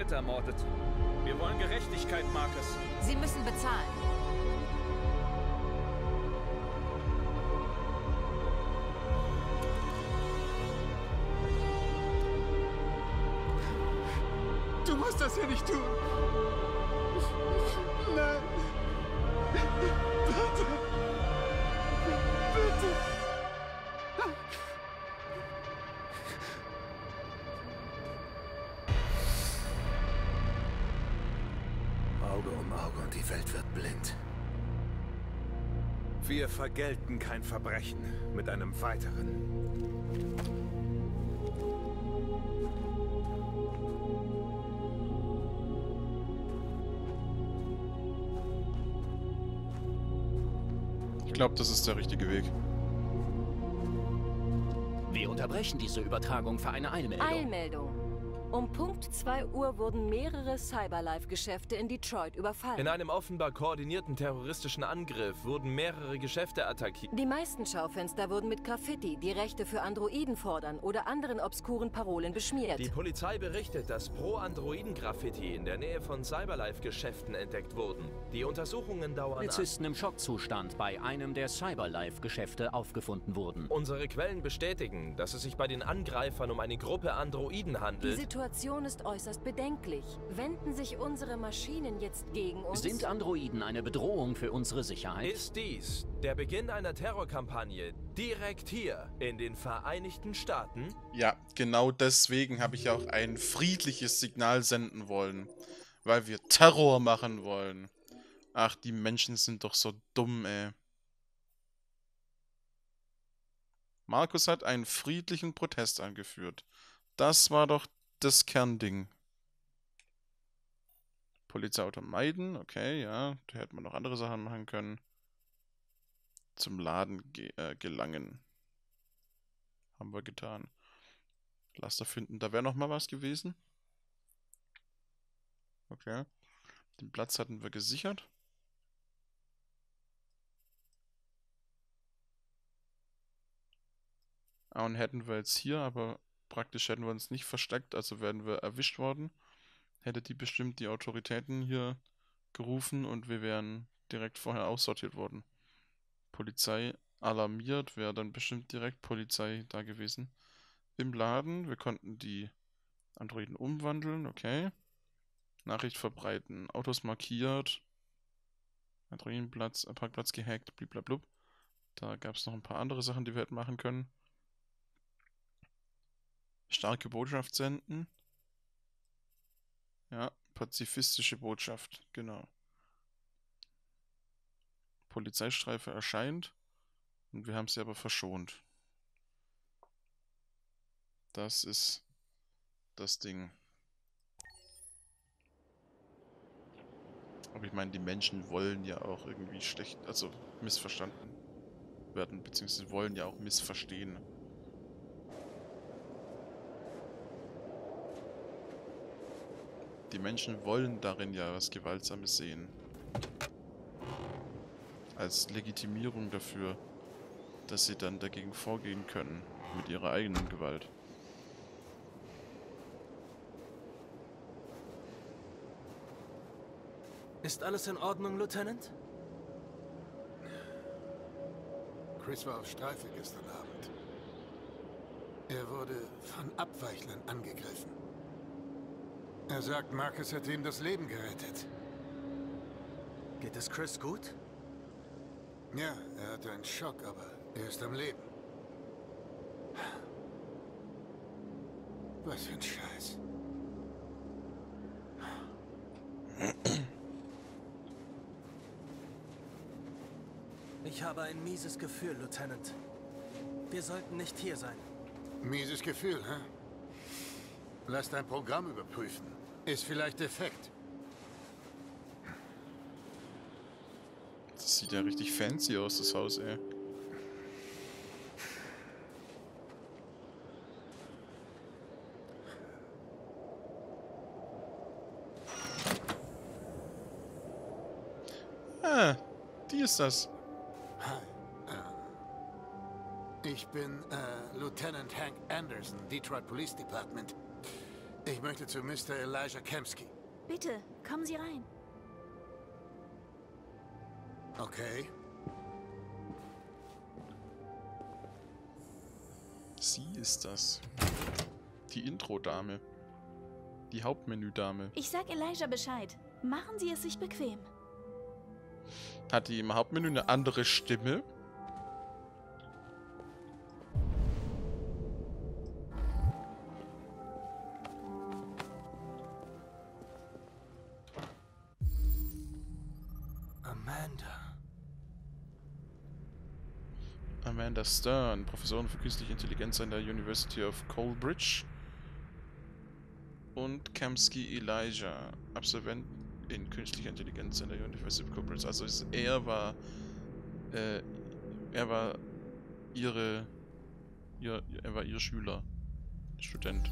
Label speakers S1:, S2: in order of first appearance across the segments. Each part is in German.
S1: Leute ermordet. Wir wollen Gerechtigkeit, Marcus.
S2: Sie müssen bezahlen.
S3: Du musst das ja nicht tun.
S4: Und die Welt wird blind.
S5: Wir vergelten kein Verbrechen mit einem weiteren.
S6: Ich glaube, das ist der richtige Weg.
S7: Wir unterbrechen diese Übertragung für eine Eilmeldung.
S2: Eilmeldung. Um Punkt 2 Uhr wurden mehrere Cyberlife-Geschäfte in Detroit überfallen.
S8: In einem offenbar koordinierten terroristischen Angriff wurden mehrere Geschäfte attackiert.
S2: Die meisten Schaufenster wurden mit Graffiti, die Rechte für Androiden fordern oder anderen obskuren Parolen beschmiert.
S8: Die Polizei berichtet, dass Pro-Androiden-Graffiti in der Nähe von Cyberlife-Geschäften entdeckt wurden. Die Untersuchungen dauern an.
S7: Polizisten im Schockzustand bei einem der Cyberlife-Geschäfte aufgefunden wurden.
S8: Unsere Quellen bestätigen, dass es sich bei den Angreifern um eine Gruppe Androiden
S2: Die
S8: handelt.
S2: Situation ist äußerst bedenklich. Wenden sich unsere Maschinen jetzt gegen uns?
S7: Sind Androiden eine Bedrohung für unsere Sicherheit?
S8: Ist dies der Beginn einer Terrorkampagne direkt hier in den Vereinigten Staaten?
S6: Ja, genau deswegen habe ich auch ein friedliches Signal senden wollen. Weil wir Terror machen wollen. Ach, die Menschen sind doch so dumm, ey. Markus hat einen friedlichen Protest angeführt. Das war doch das Kernding. Polizeiauto meiden, okay, ja. Da hätte man noch andere Sachen machen können. Zum Laden ge äh, gelangen. Haben wir getan. Laster finden, da wäre noch mal was gewesen. Okay. Den Platz hatten wir gesichert. Ah, und hätten wir jetzt hier, aber praktisch hätten wir uns nicht versteckt, also wären wir erwischt worden. Hätte die bestimmt die Autoritäten hier gerufen und wir wären direkt vorher aussortiert worden. Polizei alarmiert, wäre dann bestimmt direkt Polizei da gewesen. Im Laden, wir konnten die Androiden umwandeln, okay. Nachricht verbreiten, Autos markiert, Androidenplatz, Parkplatz gehackt, bliblablub. Da gab es noch ein paar andere Sachen, die wir hätten machen können. Starke Botschaft senden. Ja, pazifistische Botschaft, genau. Polizeistreife erscheint und wir haben sie aber verschont. Das ist das Ding. Aber ich meine, die Menschen wollen ja auch irgendwie schlecht, also missverstanden werden, beziehungsweise wollen ja auch missverstehen. Die Menschen wollen darin ja was Gewaltsames sehen. Als Legitimierung dafür, dass sie dann dagegen vorgehen können, mit ihrer eigenen Gewalt.
S9: Ist alles in Ordnung, Lieutenant?
S3: Chris war auf Streife gestern Abend. Er wurde von Abweichlern angegriffen. Er sagt, Marcus hätte ihm das Leben gerettet.
S9: Geht es Chris gut?
S3: Ja, er hatte einen Schock, aber er ist am Leben. Was für ein Scheiß.
S9: Ich habe ein mieses Gefühl, Lieutenant. Wir sollten nicht hier sein.
S3: Mieses Gefühl, hä? Lass dein Programm überprüfen. Ist vielleicht defekt.
S6: Das sieht ja richtig fancy aus, das Haus, ey. Ah, die ist das.
S3: Hi. Ähm, ich bin äh, Lieutenant Hank Anderson, Detroit Police Department. Ich möchte zu Mr. Elijah Kemsky.
S10: Bitte, kommen Sie rein.
S3: Okay.
S6: Sie ist das. Die Intro-Dame. Die Hauptmenü-Dame.
S10: Ich sag Elijah Bescheid. Machen Sie es sich bequem.
S6: Hat die im Hauptmenü eine andere Stimme?
S9: Amanda
S6: Stern, Professorin für künstliche Intelligenz an der University of Colebridge. Und Kamsky Elijah, Absolvent in künstlicher Intelligenz an der University of Colebridge. Also er war, äh, er war ihre, ihr, er war ihr Schüler, Student.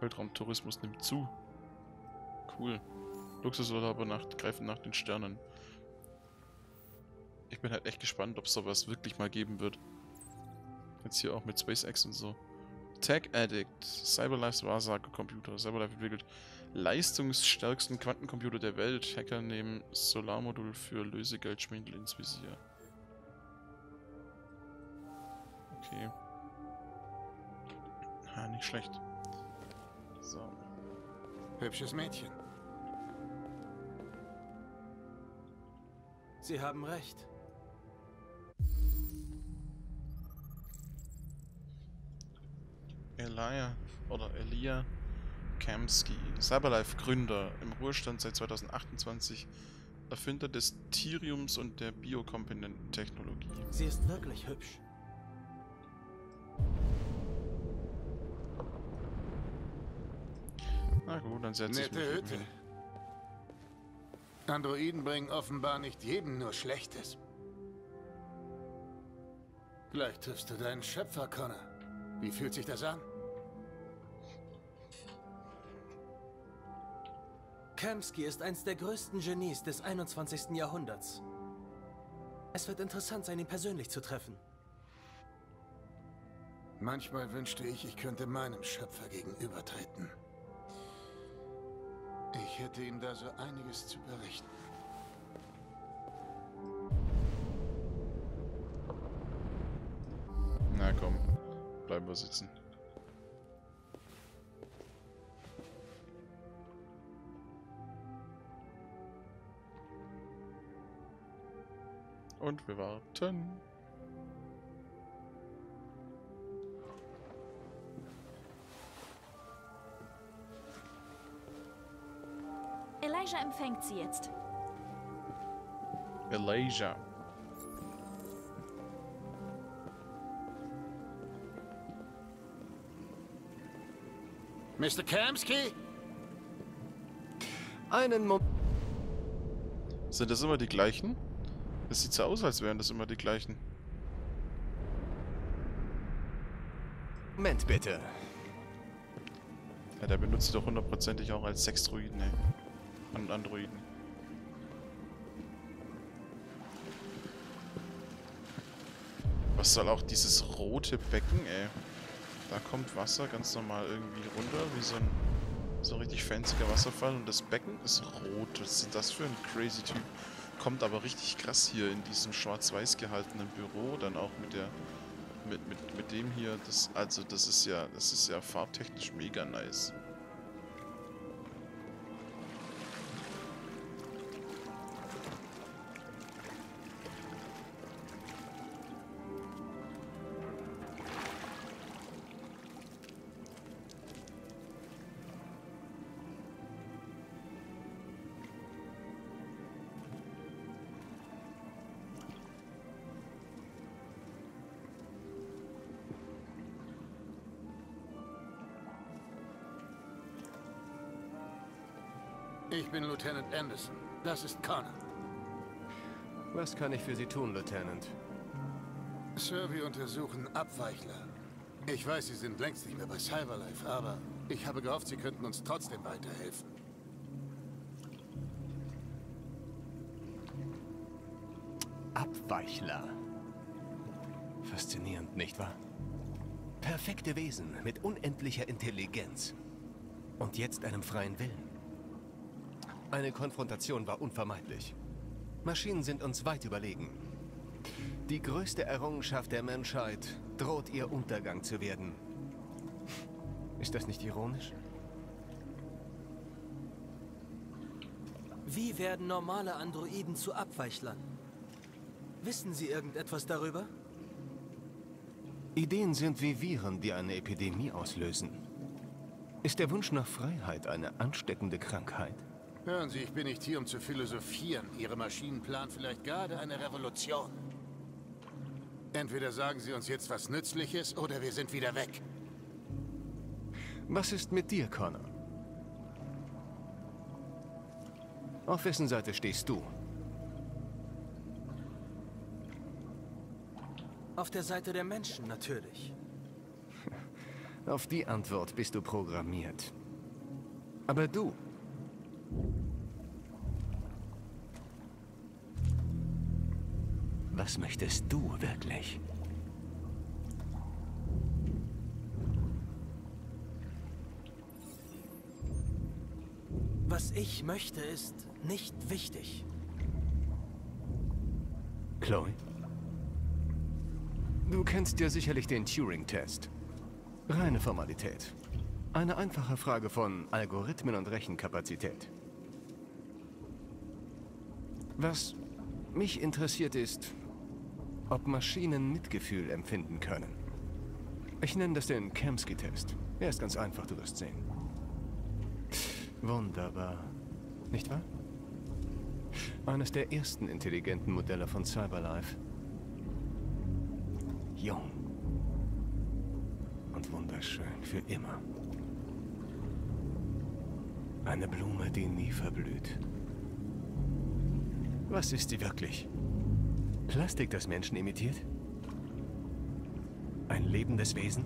S6: Weltraumtourismus nimmt zu. Cool. Luxusurlauber nach, greifen nach den Sternen. Ich bin halt echt gespannt, ob es sowas wirklich mal geben wird. Jetzt hier auch mit SpaceX und so. Tech Addict, Cyberlife's Wahrsager-Computer. Cyberlife entwickelt leistungsstärksten Quantencomputer der Welt. Hacker nehmen Solarmodul für Lösegeldschwindel ins Visier. Okay. Ah, nicht schlecht. So.
S3: Hübsches Mädchen.
S9: Sie haben recht.
S6: Elia oder Elia Kamsky, Cyberlife-Gründer, im Ruhestand seit 2028, Erfinder des Thiriums und der Biokomponententechnologie.
S9: Sie ist wirklich hübsch.
S6: Na gut, dann setze ich
S3: Nette
S6: mich
S3: Hütte.
S6: hin.
S3: Androiden bringen offenbar nicht jedem nur Schlechtes. Gleich triffst du deinen Schöpfer, Connor. Wie fühlt sich das an?
S9: Kamsky ist eins der größten Genies des 21. Jahrhunderts. Es wird interessant sein, ihn persönlich zu treffen.
S3: Manchmal wünschte ich, ich könnte meinem Schöpfer gegenübertreten. Ich hätte ihm da so einiges zu berichten.
S6: Na komm, bleiben wir sitzen. Und wir warten.
S10: Elijah empfängt Sie jetzt.
S6: Elijah.
S3: Mr. Kamsky?
S9: Einen Moment.
S6: Sind das immer die gleichen? Es sieht so aus, als wären das immer die gleichen.
S9: Moment bitte.
S6: Ja, der benutzt sie doch hundertprozentig auch als Sexdroiden, ey. Und Androiden. Was soll auch dieses rote Becken, ey? Da kommt Wasser ganz normal irgendwie runter, wie so ein so richtig fanziger Wasserfall. Und das Becken ist rot. Was ist das für ein crazy Typ? Kommt aber richtig krass hier in diesem schwarz-weiß gehaltenen Büro, dann auch mit der mit, mit, mit dem hier, das, also das ist ja, das ist ja farbtechnisch mega nice.
S3: Ich bin Lieutenant Anderson. Das ist Connor.
S11: Was kann ich für Sie tun, Lieutenant?
S3: Sir, wir untersuchen Abweichler. Ich weiß, Sie sind längst nicht mehr bei Cyberlife, aber ich habe gehofft, Sie könnten uns trotzdem weiterhelfen.
S11: Abweichler. Faszinierend, nicht wahr? Perfekte Wesen mit unendlicher Intelligenz. Und jetzt einem freien Willen. Eine Konfrontation war unvermeidlich. Maschinen sind uns weit überlegen. Die größte Errungenschaft der Menschheit droht ihr Untergang zu werden. Ist das nicht ironisch?
S9: Wie werden normale Androiden zu Abweichlern? Wissen Sie irgendetwas darüber?
S11: Ideen sind wie Viren, die eine Epidemie auslösen. Ist der Wunsch nach Freiheit eine ansteckende Krankheit?
S3: Hören Sie, ich bin nicht hier, um zu philosophieren. Ihre Maschinen planen vielleicht gerade eine Revolution. Entweder sagen Sie uns jetzt was Nützliches oder wir sind wieder weg.
S11: Was ist mit dir, Connor? Auf wessen Seite stehst du?
S9: Auf der Seite der Menschen, natürlich.
S11: Auf die Antwort bist du programmiert. Aber du... Was möchtest du wirklich?
S9: Was ich möchte, ist nicht wichtig.
S11: Chloe? Du kennst ja sicherlich den Turing-Test. Reine Formalität. Eine einfache Frage von Algorithmen und Rechenkapazität. Was mich interessiert ist, ob Maschinen Mitgefühl empfinden können. Ich nenne das den Kamsky-Test. Er ist ganz einfach, du wirst sehen. Wunderbar. Nicht wahr? Eines der ersten intelligenten Modelle von Cyberlife. Jung. Und wunderschön für immer. Eine Blume, die nie verblüht. Was ist sie wirklich? Plastik, das Menschen imitiert? Ein lebendes Wesen?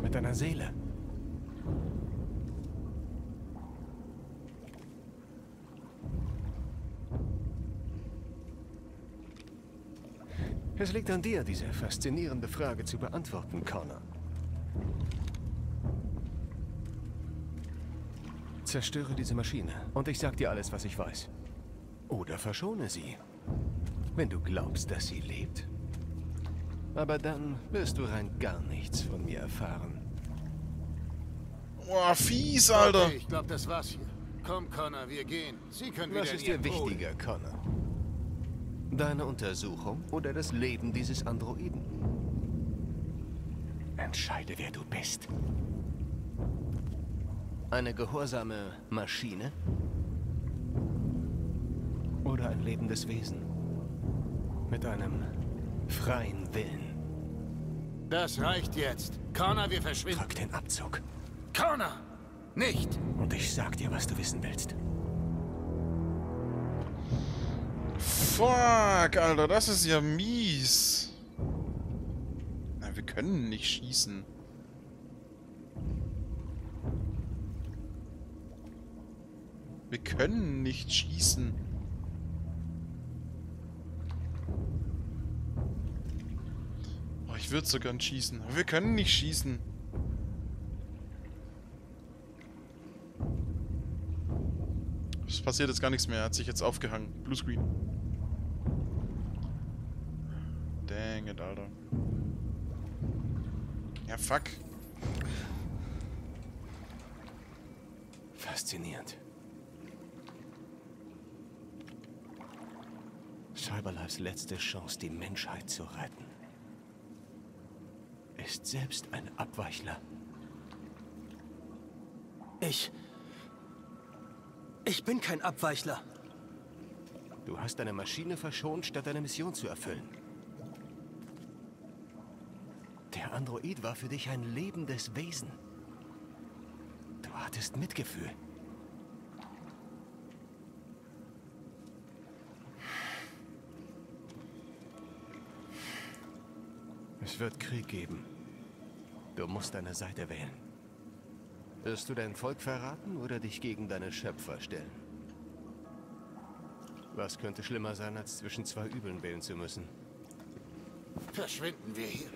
S11: Mit einer Seele? Es liegt an dir, diese faszinierende Frage zu beantworten, Connor. Zerstöre diese Maschine und ich sag dir alles, was ich weiß. Oder verschone sie, wenn du glaubst, dass sie lebt. Aber dann wirst du rein gar nichts von mir erfahren.
S6: Boah, fies, Alter.
S3: Okay, ich glaube, das war's hier. Komm, Connor, wir gehen. Sie können
S11: Was
S3: wieder
S11: ist dir wichtiger, Connor? Deine Untersuchung oder das Leben dieses Androiden? Entscheide, wer du bist. Eine gehorsame Maschine? Oder ein lebendes Wesen? Mit einem freien Willen?
S3: Das reicht jetzt. Connor, wir verschwinden.
S11: Drück den Abzug.
S3: Connor! Nicht!
S11: Und ich sag dir, was du wissen willst.
S6: Fuck, Alter, das ist ja mies. Na, wir können nicht schießen. Wir können nicht schießen. Oh, ich würde so gern schießen. Aber wir können nicht schießen. Es passiert jetzt gar nichts mehr. Er hat sich jetzt aufgehangen. Bluescreen. Dang it, Alter. Ja, fuck.
S11: Faszinierend. Cyberlifes letzte Chance, die Menschheit zu retten, ist selbst ein Abweichler.
S9: Ich... Ich bin kein Abweichler.
S11: Du hast eine Maschine verschont, statt deine Mission zu erfüllen. Der Android war für dich ein lebendes Wesen. Du hattest Mitgefühl. Wird Krieg geben. Du musst deine Seite wählen. Wirst du dein Volk verraten oder dich gegen deine Schöpfer stellen? Was könnte schlimmer sein, als zwischen zwei Übeln wählen zu müssen?
S3: Verschwinden wir hier.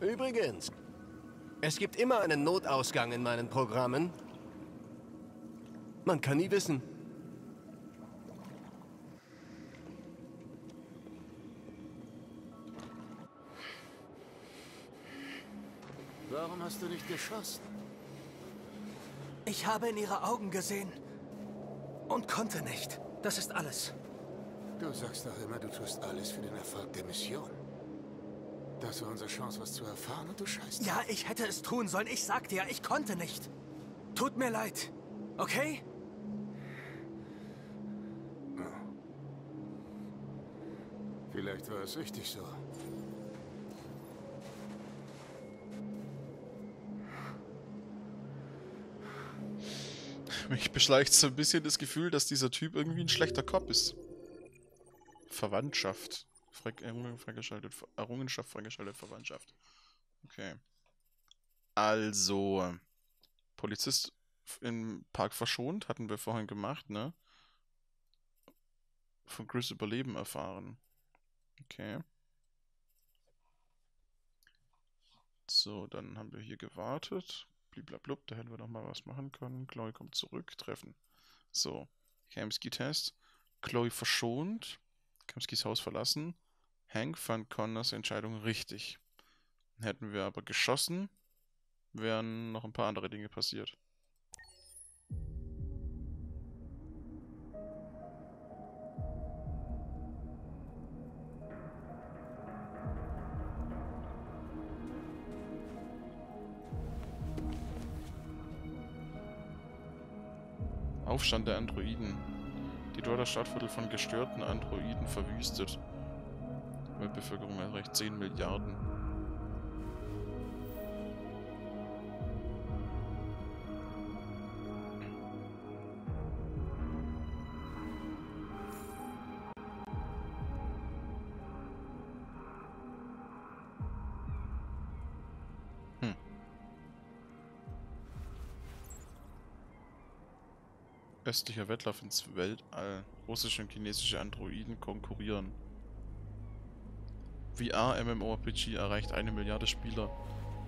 S11: Übrigens, es gibt immer einen Notausgang in meinen Programmen. Man kann nie wissen.
S3: Warum hast du nicht geschossen?
S9: Ich habe in ihre Augen gesehen und konnte nicht. Das ist alles.
S3: Du sagst doch immer, du tust alles für den Erfolg der Mission. Das war unsere Chance, was zu erfahren und du scheißt.
S9: Ja, ich hätte es tun sollen. Ich sagte ja, ich konnte nicht. Tut mir leid. Okay?
S3: Vielleicht war es richtig so.
S6: Mich beschleicht so ein bisschen das Gefühl, dass dieser Typ irgendwie ein schlechter Cop ist. Verwandtschaft. Freigeschaltet. Errungenschaft freigeschaltet. Verwandtschaft. Okay. Also. Polizist im Park verschont, hatten wir vorhin gemacht, ne? Von Chris Überleben erfahren. Okay. So, dann haben wir hier gewartet. Bliblablub, da hätten wir noch mal was machen können. Chloe kommt zurück, treffen. So, Kamsky-Test. Chloe verschont. Kamskys Haus verlassen. Hank fand Connors Entscheidung richtig. Hätten wir aber geschossen, wären noch ein paar andere Dinge passiert. Aufstand der Androiden. Die Dorder Stadtviertel von gestörten Androiden verwüstet. Weltbevölkerung erreicht 10 Milliarden. Östlicher Wettlauf ins Weltall. Russische und chinesische Androiden konkurrieren. VR MMORPG erreicht eine Milliarde Spieler.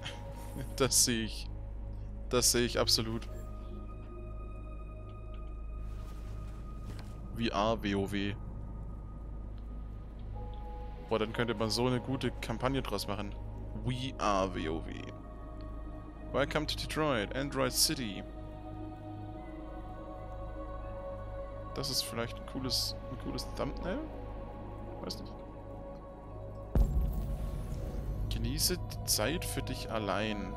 S6: das sehe ich. Das sehe ich absolut. VR WoW. Boah, dann könnte man so eine gute Kampagne draus machen. We are WoW. Welcome to Detroit, Android City. Das ist vielleicht ein cooles, ein cooles Thumbnail? Weiß nicht. Genieße die Zeit für dich allein.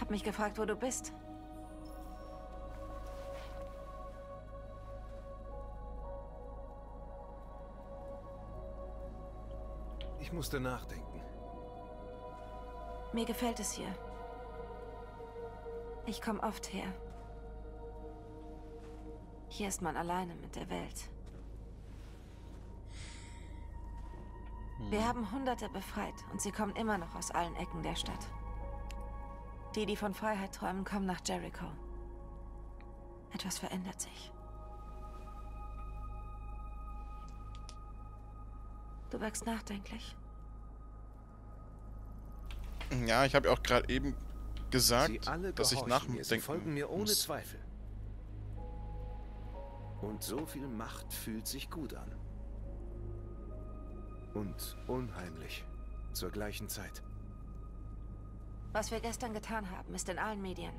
S2: Hab mich gefragt, wo du bist.
S5: Ich musste nachdenken.
S2: Mir gefällt es hier. Ich komme oft her. Hier ist man alleine mit der Welt. Wir haben Hunderte befreit und sie kommen immer noch aus allen Ecken der Stadt. Die, die von Freiheit träumen, kommen nach Jericho. Etwas verändert sich. Du wirkst nachdenklich.
S6: Ja, ich habe ja auch gerade eben gesagt,
S5: Sie alle
S6: dass ich nachdenken
S5: folgen mir ohne
S6: muss.
S5: Zweifel. Und so viel Macht fühlt sich gut an. Und unheimlich. Zur gleichen Zeit.
S2: Was wir gestern getan haben, ist in allen Medien.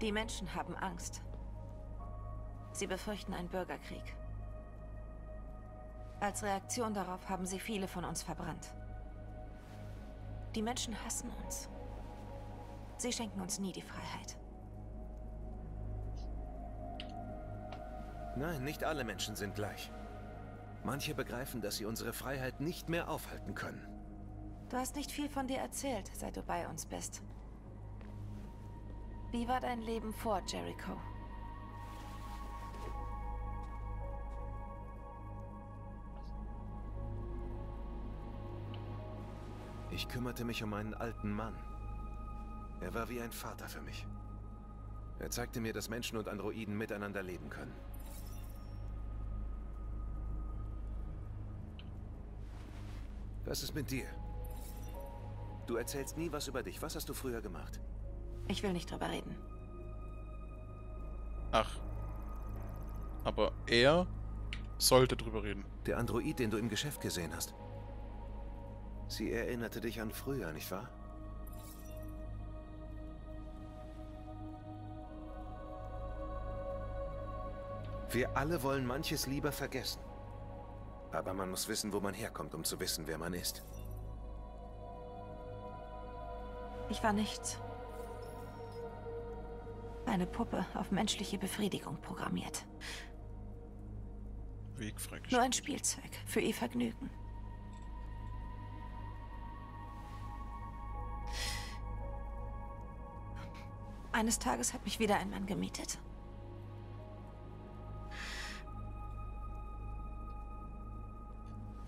S2: Die Menschen haben Angst. Sie befürchten einen Bürgerkrieg. Als Reaktion darauf haben sie viele von uns verbrannt. Die Menschen hassen uns. Sie schenken uns nie die Freiheit.
S5: Nein, nicht alle Menschen sind gleich. Manche begreifen, dass sie unsere Freiheit nicht mehr aufhalten können.
S2: Du hast nicht viel von dir erzählt, seit du bei uns bist. Wie war dein Leben vor Jericho?
S5: Ich kümmerte mich um einen alten Mann. Er war wie ein Vater für mich. Er zeigte mir, dass Menschen und Androiden miteinander leben können. Was ist mit dir? Du erzählst nie was über dich. Was hast du früher gemacht?
S2: Ich will nicht drüber reden.
S6: Ach. Aber er sollte drüber reden.
S5: Der Android, den du im Geschäft gesehen hast. Sie erinnerte dich an früher, nicht wahr? Wir alle wollen manches lieber vergessen. Aber man muss wissen, wo man herkommt, um zu wissen, wer man ist.
S2: Ich war nichts. Eine Puppe auf menschliche Befriedigung programmiert.
S6: Weg
S2: Nur ein Spielzeug für ihr Vergnügen. Eines Tages hat mich wieder ein Mann gemietet.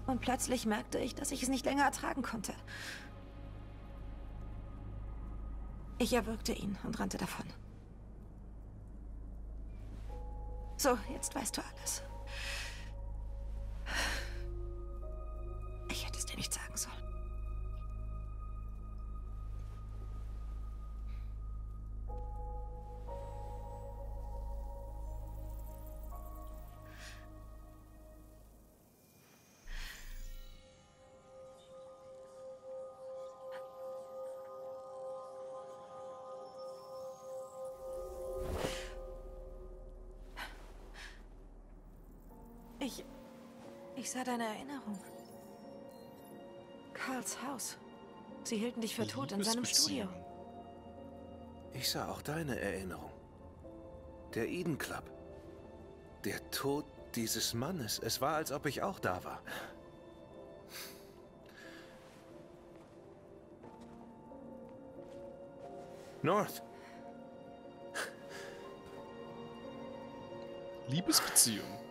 S2: Und plötzlich merkte ich, dass ich es nicht länger ertragen konnte. Ich erwürgte ihn und rannte davon. So, jetzt weißt du alles. Ich sah deine Erinnerung. Karls Haus. Sie hielten dich für tot in seinem Studio.
S5: Ich sah auch deine Erinnerung. Der Eden Club. Der Tod dieses Mannes. Es war, als ob ich auch da war. North.
S6: Liebesbeziehung.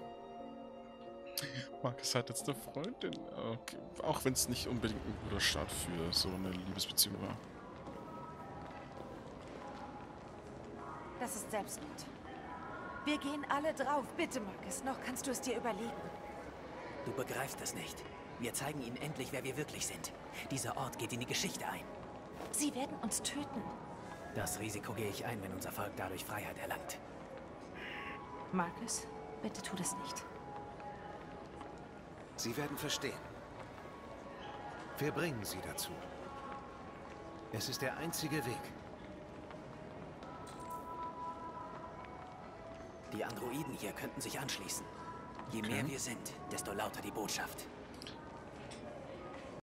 S6: Marcus hat jetzt eine Freundin. Okay. Auch wenn es nicht unbedingt ein guter Start für so eine Liebesbeziehung war.
S2: Das ist Selbstmord. Wir gehen alle drauf. Bitte, Marcus, noch kannst du es dir überlegen.
S12: Du begreifst es nicht. Wir zeigen ihnen endlich, wer wir wirklich sind. Dieser Ort geht in die Geschichte ein.
S2: Sie werden uns töten.
S12: Das Risiko gehe ich ein, wenn unser Volk dadurch Freiheit erlangt.
S2: Marcus, bitte tu das nicht.
S5: Sie werden verstehen. Wir bringen sie dazu. Es ist der einzige Weg.
S12: Die Androiden hier könnten sich anschließen. Je
S6: Okay.
S12: mehr wir sind, desto lauter die Botschaft.